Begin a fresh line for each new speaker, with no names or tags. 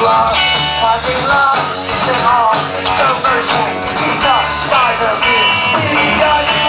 blood, love, it's all, the version, he's by the